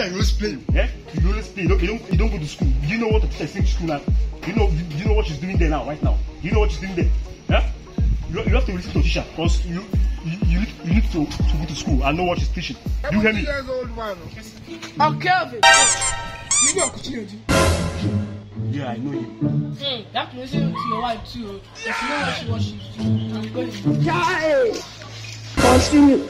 time you always play. Yeah? You always play. You don't, you don't, you don't go to school. Do you know what the teacher is saying to school now? You know, do you know what she's doing there now, right now? Do you know what she's doing there? Yeah? You, you have to listen to teacher because you, you, you, need, you need to, to go to school and know what she's teaching. Do you hear me? years old man. Oh, Kelvin. You know Kuchinoji. Yeah, I know you. Hey, that have to listen to your wife too. If you know what she wants you to do. I'm going. Continue.